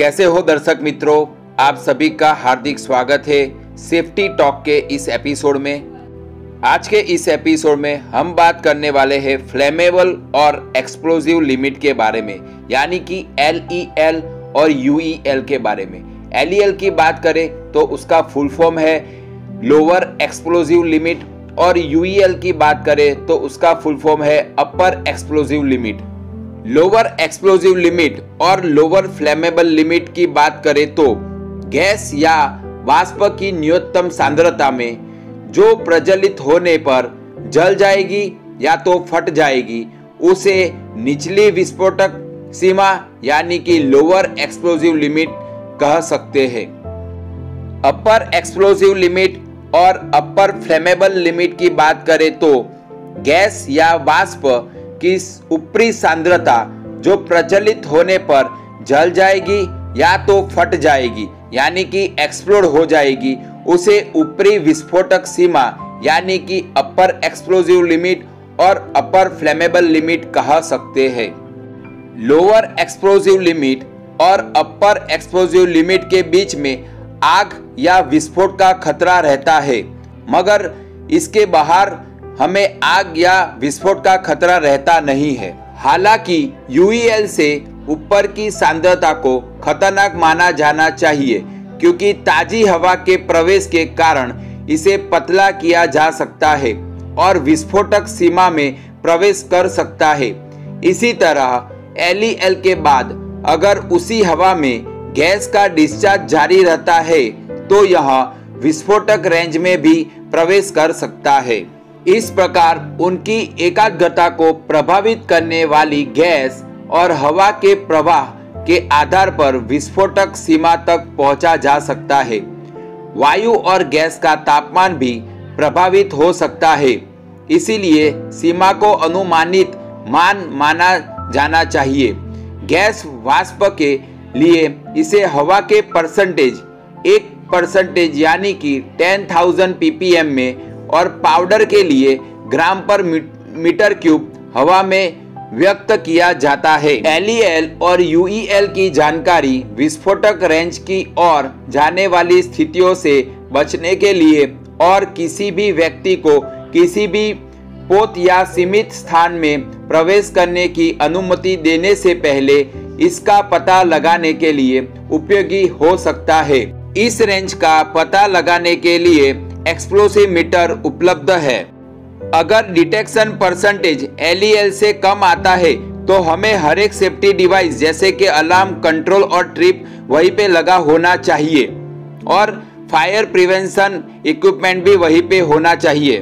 कैसे हो दर्शक मित्रों? आप सभी का हार्दिक स्वागत है सेफ्टी टॉक के इस एपिसोड में। आज के इस एपिसोड में हम बात करने वाले हैं फ्लेमेबल और एक्सप्लोजिव लिमिट के बारे में, यानी कि एल ई एल और यू ई एल के बारे में। एल ई एल की बात करें तो उसका फुल फॉर्म है लोअर एक्सप्लोजिव लिमिट और यू ई एल की बात करें तो उसका फुल फॉर्म है upper explosive limit lower explosive limit और लोअर फ्लेमेबल लिमिट की बात करें तो गैस या वाष्प की न्यूनतम सांद्रता में जो प्रज्वलित होने पर जल जाएगी या तो फट जाएगी, उसे निचली विस्फोटक सीमा यानी कि लोअर एक्सप्लोजिव लिमिट कह सकते हैं। अपर एक्सप्लोजिव लिमिट और अपर फ्लेमेबल लिमिट की बात करें तो गैस या वाष्प की ऊपरी सांद्रता जो प्रचलित होने पर जल जाएगी या तो फट जाएगी, यानी कि एक्सप्लोड हो जाएगी, उसे ऊपरी विस्फोटक सीमा, यानी कि अपर एक्सप्लोजिव लिमिट और अपर फ्लेमेबल लिमिट कह सकते हैं। लोअर एक्सप्लोजिव लिमिट और अपर एक्सप्लोजिव लिमिट के बीच में आग या विस्फोट का खतरा रहता है, मगर इसके बाहर हमें आग या विस्फोट का खतरा रहता नहीं है। हालाँकि यूएल से ऊपर की सांद्रता को खतरनाक माना जाना चाहिए, क्योंकि ताजी हवा के प्रवेश के कारण इसे पतला किया जा सकता है और विस्फोटक सीमा में प्रवेश कर सकता है। इसी तरह एल के बाद अगर उसी हवा में गैस का डिस्चार्ज जारी रहता है तो यह विस्फोटक रेंज में भी प्रवेश कर सकता है। इस प्रकार उनकी एकाग्रता को प्रभावित करने वाली गैस और हवा के प्रवाह के आधार पर विस्फोटक सीमा तक पहुँचा जा सकता है। वायु और गैस का तापमान भी प्रभावित हो सकता है। इसीलिए सीमा को अनुमानित मान माना जाना चाहिए। गैस वाष्प के लिए इसे हवा के परसेंटेज एक परसेंटेज यानी कि 10,000 ppm में और पाउडर के लिए ग्राम पर मीटर क्यूब हवा में व्यक्त किया जाता है। एल और यूईएल की जानकारी विस्फोटक रेंज की ओर जाने वाली स्थितियों से बचने के लिए और किसी भी व्यक्ति को किसी भी पोत या सीमित स्थान में प्रवेश करने की अनुमति देने से पहले इसका पता लगाने के लिए उपयोगी हो सकता है। इस रेंज का पता लगाने के लिए एक्सप्लोसिव मीटर उपलब्ध है। अगर डिटेक्शन परसेंटेज एल से कम आता है तो हमें हर एक सेफ्टी डिवाइस जैसे कि अलार्म कंट्रोल और ट्रिप वहीं पे लगा होना चाहिए। और फायर प्रिवेंशन इक्विपमेंट भी वहीं पे होना चाहिए।